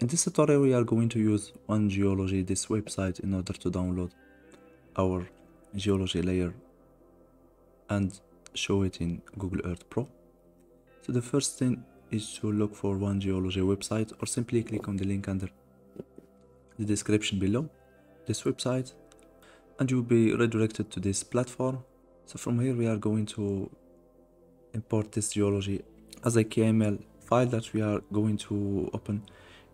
In this tutorial we are going to use OneGeology, this website, in order to download our geology layer and show it in Google Earth Pro. So the first thing is to look for OneGeology website or simply click on the link under the description below this website and you'll be redirected to this platform. So from here we are going to import this geology as a KML file that we are going to open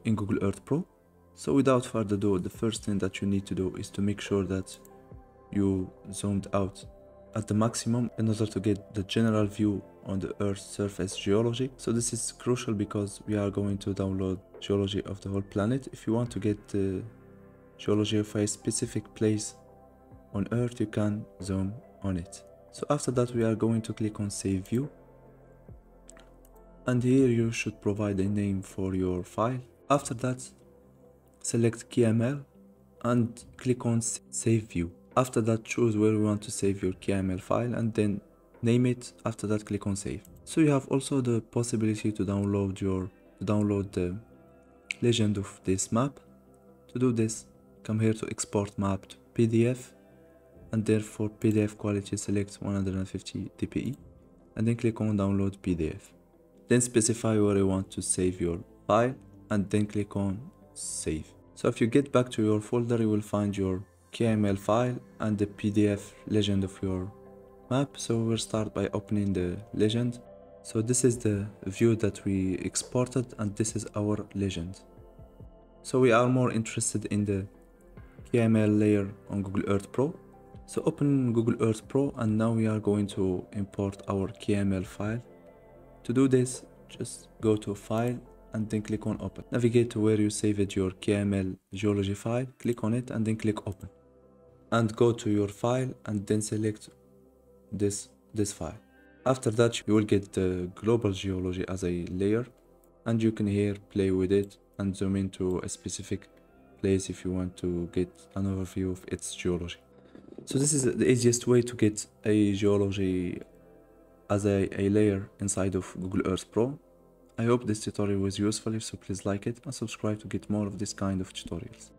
in Google Earth Pro. So without further ado, the first thing that you need to do is to make sure that you zoomed out at the maximum in order to get the general view on the Earth's surface geology. So this is crucial because we are going to download geology of the whole planet. If you want to get the geology of a specific place on Earth, you can zoom on it. So after that, we are going to click on Save View. And here you should provide a name for your file. After that, select KML and click on Save View. After that, choose where you want to save your KML file and then name it. After that, click on Save. So you have also the possibility to download your to download the legend of this map. To do this, come here to export map to PDF and therefore PDF quality select 150 dpi and then click on download PDF. Then specify where you want to save your file and then click on save. So if you get back to your folder, you will find your KML file and the PDF legend of your map. So we'll start by opening the legend. So this is the view that we exported and this is our legend. So we are more interested in the KML layer on Google Earth Pro. So open Google Earth Pro and now we are going to import our KML file. To do this, just go to file and then click on open. Navigate to where you saved your KML geology file, click on it and then click open. And go to your file and then select this, this file. After that, you will get the global geology as a layer and you can here play with it and zoom into a specific place if you want to get an overview of its geology. So this is the easiest way to get a geology as a, a layer inside of Google Earth Pro. I hope this tutorial was useful, if so please like it and subscribe to get more of this kind of tutorials.